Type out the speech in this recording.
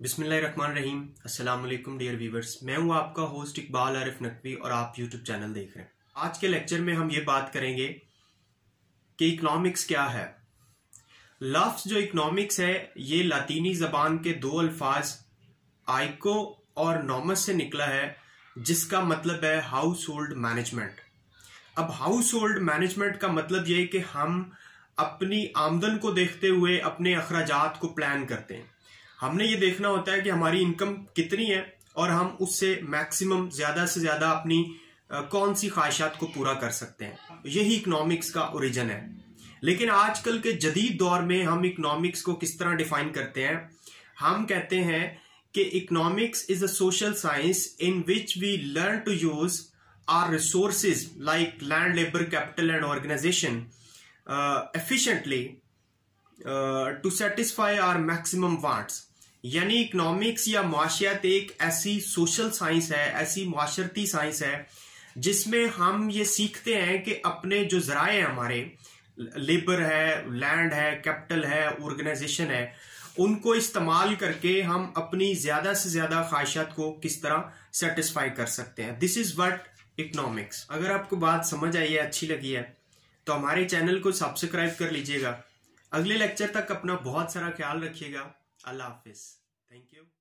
रहीम अस्सलाम वालेकुम dear viewers. मैं हूँ आपका होस्ट इकबाल आरिफ नकवी और आप यूट्यूब चैनल देख रहे हैं। आज के लेक्चर में हम ये बात करेंगे कि इकोनॉमिक्स क्या है। लफ्ज जो इकोनॉमिक्स है, ये लातीनी जबान के दो अल्फाज, आइको और नॉमस से निकला है, जिसका मतलब है हाउस होल्ड मैनेजमेंट अब हाउस होल्ड मैनेजमेंट का मतलब ये कि हम अपनी आमदन को देखते हुए अपने अखराज को प्लान करते हैं। हमने ये देखना होता है कि हमारी इनकम कितनी है और हम उससे मैक्सिमम ज़्यादा से ज़्यादा अपनी कौन सी ख्वाहिशात को पूरा कर सकते हैं। यही इकोनॉमिक्स का ओरिजिन है। लेकिन आजकल के जदीद दौर में हम इकोनॉमिक्स को किस तरह डिफाइन करते हैं? हम कहते हैं कि economics is a social science in which we learn to use our resources like land labour capital and organisation efficiently to satisfy our maximum wants यानी इकोनॉमिक्स या माशियात एक ऐसी सोशल साइंस है, ऐसी माशरती साइंस है, जिसमें हम ये सीखते हैं कि अपने जो जराए हैं हमारे लेबर है लैंड है कैपिटल है ऑर्गेनाइजेशन है, उनको इस्तेमाल करके हम अपनी ज़्यादा से ज़्यादा ख्वाहिशात को किस तरह सेटिस्फाई कर सकते हैं। दिस इज़ वट इकोनॉमिक्स अगर आपको बात समझ आई है, अच्छी लगी है तो हमारे चैनल को सब्सक्राइब कर लीजिएगा। अगले लेक्चर तक अपना बहुत सारा ख्याल रखिएगा। Allah Hafiz. Thank you.